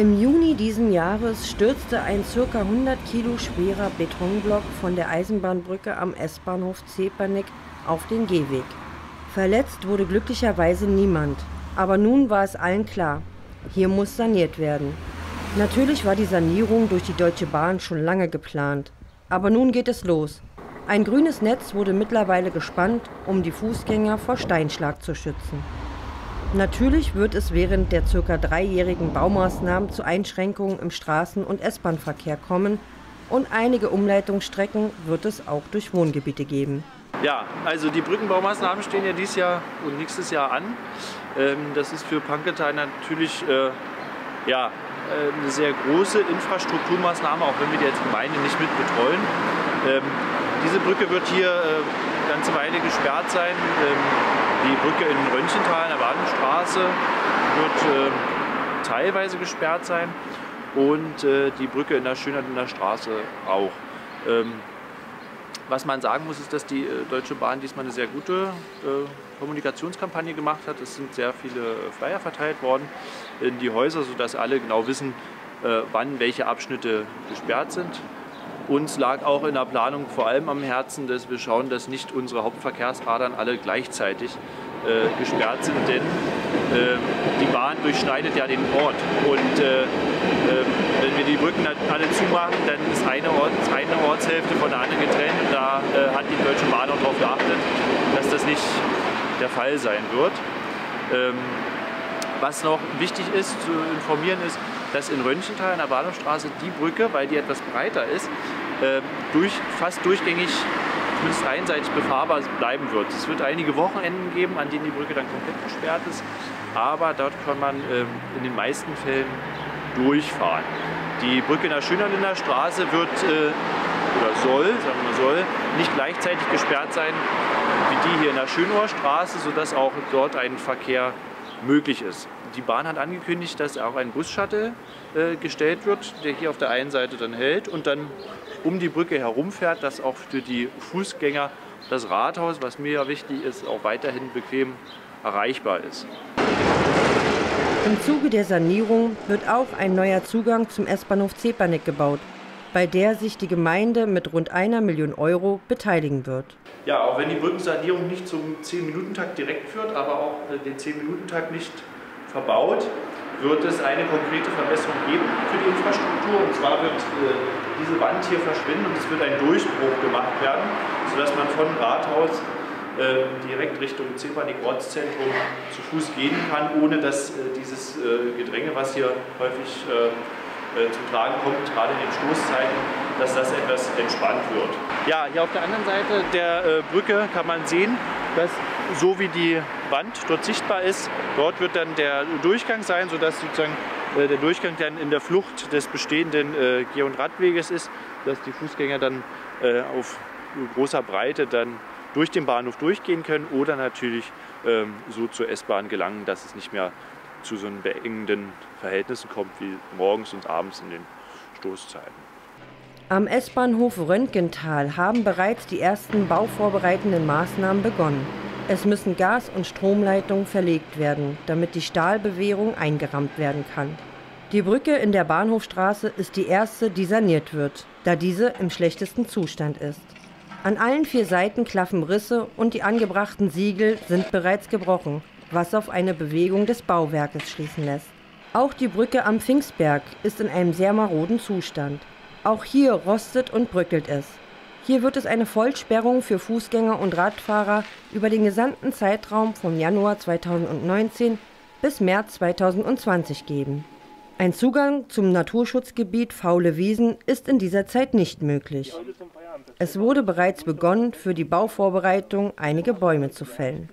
Im Juni diesen Jahres stürzte ein ca. 100 Kilo schwerer Betonblock von der Eisenbahnbrücke am S-Bahnhof Zepernick auf den Gehweg. Verletzt wurde glücklicherweise niemand, aber nun war es allen klar, hier muss saniert werden. Natürlich war die Sanierung durch die Deutsche Bahn schon lange geplant, aber nun geht es los. Ein grünes Netz wurde mittlerweile gespannt, um die Fußgänger vor Steinschlag zu schützen. Natürlich wird es während der circa dreijährigen Baumaßnahmen zu Einschränkungen im Straßen- und S-Bahn-Verkehr kommen und einige Umleitungsstrecken wird es auch durch Wohngebiete geben. Ja, also die Brückenbaumaßnahmen stehen ja dieses Jahr und nächstes Jahr an. Ähm, das ist für Panketal natürlich äh, ja, äh, eine sehr große Infrastrukturmaßnahme, auch wenn wir die als Gemeinde nicht mit betreuen. Ähm, diese Brücke wird hier äh, eine ganze Weile gesperrt sein. Ähm, die Brücke in Rönchental, an der Badenstraße, wird äh, teilweise gesperrt sein und äh, die Brücke in der Schönheit in der Straße auch. Ähm, was man sagen muss, ist, dass die äh, Deutsche Bahn diesmal eine sehr gute äh, Kommunikationskampagne gemacht hat. Es sind sehr viele Flyer verteilt worden in die Häuser, sodass alle genau wissen, äh, wann welche Abschnitte gesperrt sind. Uns lag auch in der Planung vor allem am Herzen, dass wir schauen, dass nicht unsere Hauptverkehrsadern alle gleichzeitig äh, gesperrt sind, denn äh, die Bahn durchschneidet ja den Ort. Und äh, ähm, wenn wir die Brücken alle zumachen, dann ist eine, Ort, eine Ortshälfte von der anderen getrennt. Und da äh, hat die Deutsche Bahn auch darauf geachtet, dass das nicht der Fall sein wird. Ähm, was noch wichtig ist zu informieren ist, dass in Rönchenthal an der Bahnhofstraße die Brücke, weil die etwas breiter ist, äh, durch, fast durchgängig zumindest einseitig befahrbar bleiben wird. Es wird einige Wochenenden geben, an denen die Brücke dann komplett gesperrt ist, aber dort kann man ähm, in den meisten Fällen durchfahren. Die Brücke in der Schönerlinder Straße wird äh, oder soll, sagen wir mal soll, nicht gleichzeitig gesperrt sein wie die hier in der Schönower Straße, sodass auch dort ein Verkehr möglich ist. Die Bahn hat angekündigt, dass auch ein Bus-Shuttle äh, gestellt wird, der hier auf der einen Seite dann hält und dann um die Brücke herumfährt, dass auch für die Fußgänger das Rathaus, was mir ja wichtig ist, auch weiterhin bequem erreichbar ist. Im Zuge der Sanierung wird auch ein neuer Zugang zum S-Bahnhof Zepernick gebaut, bei der sich die Gemeinde mit rund einer Million Euro beteiligen wird. Ja, auch wenn die Brückensanierung nicht zum 10-Minuten-Takt direkt führt, aber auch äh, den 10-Minuten-Takt nicht verbaut, wird es eine konkrete Verbesserung geben für die Infrastruktur. Und zwar wird äh, diese Wand hier verschwinden und es wird ein Durchbruch gemacht werden, sodass man von Rathaus äh, direkt Richtung Zepanik Ortszentrum zu Fuß gehen kann, ohne dass äh, dieses äh, Gedränge, was hier häufig äh, zum Tragen kommt, gerade in den Stoßzeiten, dass das etwas entspannt wird. Ja, hier auf der anderen Seite der äh, Brücke kann man sehen, dass so wie die Wand dort sichtbar ist, dort wird dann der Durchgang sein, sodass sozusagen äh, der Durchgang dann in der Flucht des bestehenden äh, Geh- und Radweges ist, dass die Fußgänger dann äh, auf großer Breite dann durch den Bahnhof durchgehen können oder natürlich ähm, so zur S-Bahn gelangen, dass es nicht mehr zu so beengenden Verhältnissen kommt wie morgens und abends in den Stoßzeiten. Am S-Bahnhof Röntgental haben bereits die ersten bauvorbereitenden Maßnahmen begonnen. Es müssen Gas- und Stromleitungen verlegt werden, damit die Stahlbewehrung eingerammt werden kann. Die Brücke in der Bahnhofstraße ist die erste, die saniert wird, da diese im schlechtesten Zustand ist. An allen vier Seiten klaffen Risse und die angebrachten Siegel sind bereits gebrochen, was auf eine Bewegung des Bauwerkes schließen lässt. Auch die Brücke am Pfingstberg ist in einem sehr maroden Zustand. Auch hier rostet und bröckelt es. Hier wird es eine Vollsperrung für Fußgänger und Radfahrer über den gesamten Zeitraum vom Januar 2019 bis März 2020 geben. Ein Zugang zum Naturschutzgebiet Faule Wiesen ist in dieser Zeit nicht möglich. Es wurde bereits begonnen, für die Bauvorbereitung einige Bäume zu fällen.